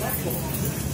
何?